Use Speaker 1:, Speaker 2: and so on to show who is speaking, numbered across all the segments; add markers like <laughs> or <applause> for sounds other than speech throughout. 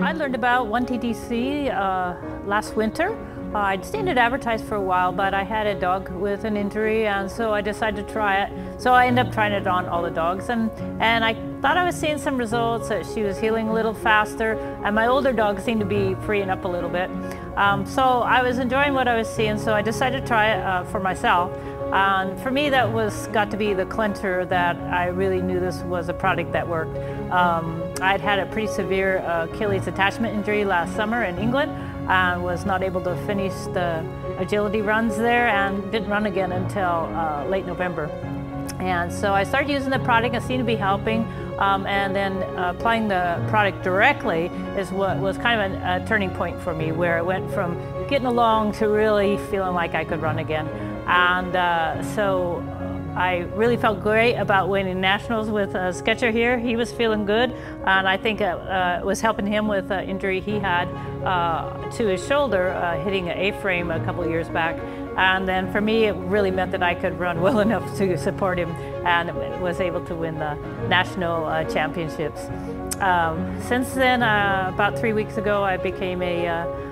Speaker 1: I learned about 1TDC uh, last winter. Uh, I'd seen it advertised for a while, but I had a dog with an injury, and so I decided to try it. So I ended up trying it on all the dogs, and, and I thought I was seeing some results, that she was healing a little faster, and my older dog seemed to be freeing up a little bit. Um, so I was enjoying what I was seeing, so I decided to try it uh, for myself. And for me, that was got to be the clincher that I really knew this was a product that worked. Um, I'd had a pretty severe Achilles attachment injury last summer in England and was not able to finish the agility runs there and didn't run again until uh, late November. And so I started using the product, it seemed to be helping. Um, and then applying the product directly is what was kind of a, a turning point for me, where it went from getting along to really feeling like I could run again. And uh, so I really felt great about winning nationals with uh, Sketcher here. He was feeling good, and I think it uh, was helping him with an injury he had uh, to his shoulder, uh, hitting an A-frame a couple years back. And then for me, it really meant that I could run <laughs> well enough to support him and was able to win the national uh, championships. Um, since then, uh, about three weeks ago, I became a uh,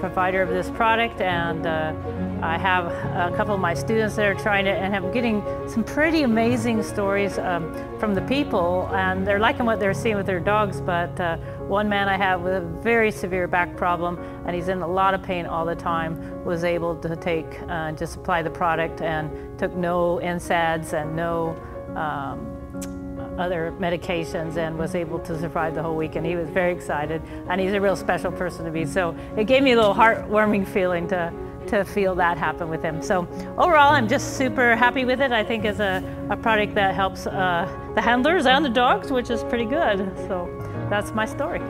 Speaker 1: provider of this product and uh, I have a couple of my students that are trying it and I'm getting some pretty amazing stories um, from the people and they're liking what they're seeing with their dogs but uh, one man I have with a very severe back problem and he's in a lot of pain all the time was able to take uh, just apply the product and took no NSAIDs and no um, other medications and was able to survive the whole week and he was very excited and he's a real special person to me so it gave me a little heartwarming feeling to to feel that happen with him. So overall I'm just super happy with it. I think it's a, a product that helps uh, the handlers and the dogs which is pretty good. So that's my story.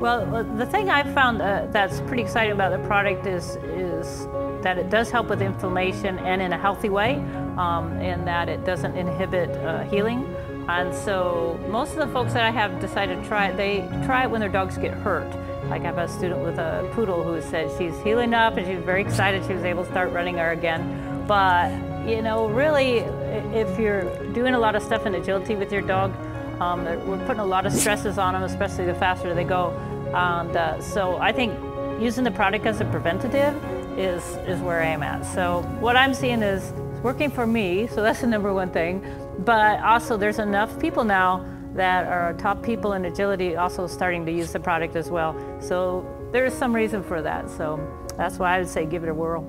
Speaker 1: Well the thing I've found uh, that's pretty exciting about the product is is that it does help with inflammation and in a healthy way um, in that it doesn't inhibit uh, healing and so most of the folks that I have decided to try it, they try it when their dogs get hurt. Like I have a student with a poodle who said she's healing up and she's very excited she was able to start running her again. But, you know, really, if you're doing a lot of stuff in agility with your dog, um, we're putting a lot of stresses on them, especially the faster they go. And uh, so I think using the product as a preventative is, is where I am at. So what I'm seeing is working for me, so that's the number one thing. But also there's enough people now that are top people in agility also starting to use the product as well. So there's some reason for that. So that's why I would say give it a whirl.